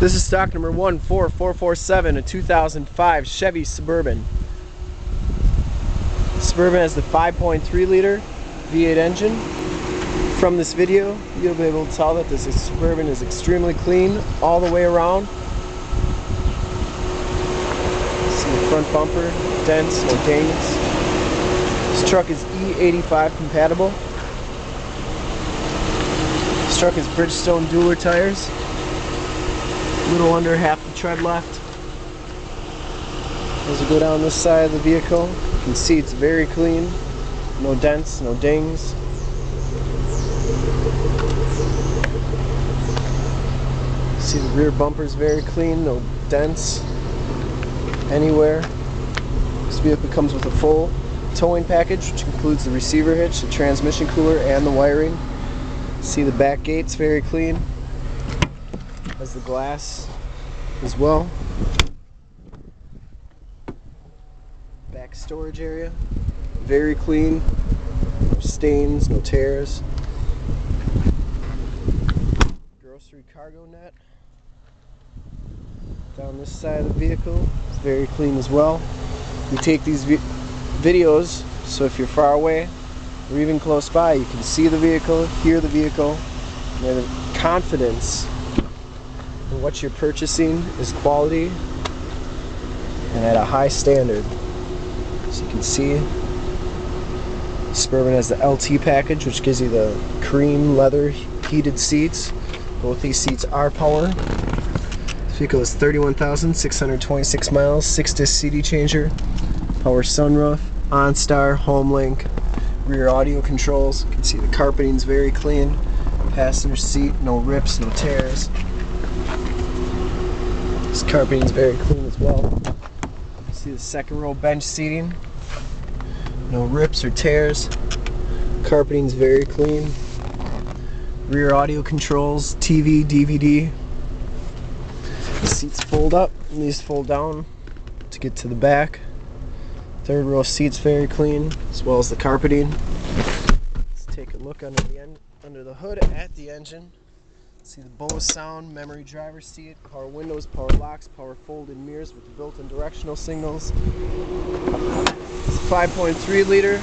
This is stock number 14447, a 2005 Chevy Suburban. Suburban has the 5.3 liter V8 engine. From this video, you'll be able to tell that this Suburban is extremely clean all the way around. See the front bumper, dents, no dings. This truck is E85 compatible. This truck is Bridgestone Dueler tires little under half the tread left. As we go down this side of the vehicle, you can see it's very clean. No dents, no dings. See the rear bumper is very clean, no dents anywhere. This vehicle comes with a full towing package, which includes the receiver hitch, the transmission cooler, and the wiring. See the back gates very clean has the glass as well. Back storage area, very clean, no stains, no tears. Grocery cargo net. Down this side of the vehicle, it's very clean as well. We take these vi videos, so if you're far away or even close by, you can see the vehicle, hear the vehicle, and have confidence what you're purchasing is quality and at a high standard. So you can see Suburban has the LT package which gives you the cream leather heated seats. Both these seats are power. This vehicle is 31,626 miles, 6 disc CD changer, power sunroof, OnStar, HomeLink, rear audio controls. You can see the carpeting is very clean. Passenger seat, no rips, no tears. This carpeting is very clean as well. See the second row bench seating. No rips or tears. Carpeting is very clean. Rear audio controls, TV, DVD. The seats fold up and these fold down to get to the back. Third row seats very clean, as well as the carpeting. Let's take a look under the end, under the hood at the engine. See the Bose sound, memory driver seat, power windows, power locks, power folding mirrors with built-in directional signals. It's 5.3 liter,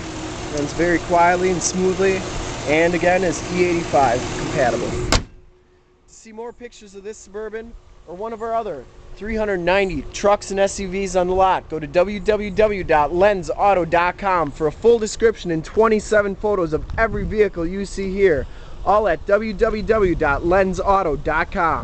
runs very quietly and smoothly, and again is E85 compatible. To see more pictures of this Suburban or one of our other 390 trucks and SUVs on the lot, go to www.lenzauto.com for a full description and 27 photos of every vehicle you see here all at www.lenzauto.com.